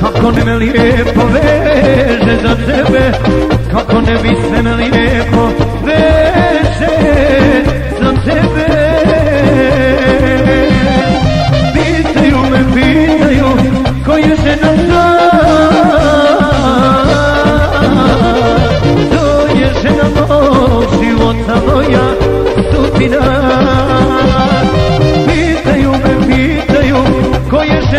Kako ne me lijepo veže za tebe Kako ne bi se me lijepo veže za tebe. Pitaju me, pitaju ko je žena zna To je žena mog života moja sudbina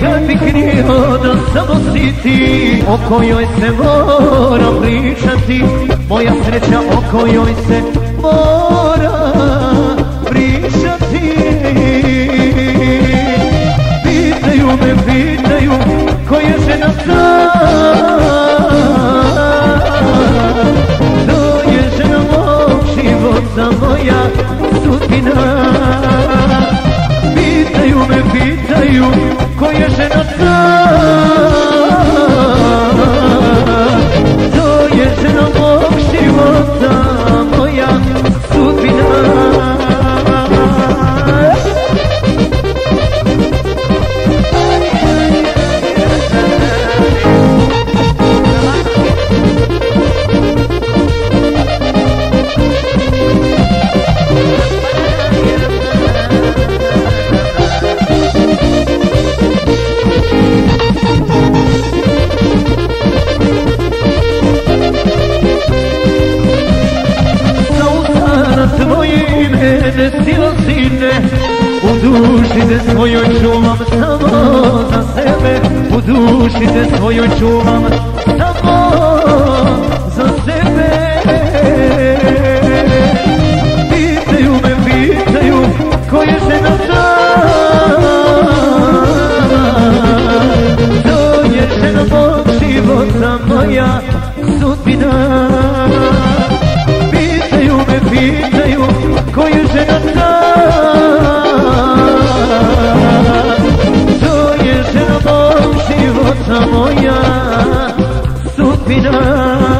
kad bi krio da samo si ti O kojoj se mora pričati. Moja sreća o kojoj se mora pričati. Pitaju me, pitaju ko je žena ta To je žena mog života moja sudbina ko je žena ta U duši te svojoj čuvam samo za sebe. U duši te svojoj čuvam samo za sebe. Pitaju me, pitaju ko je žena freedom.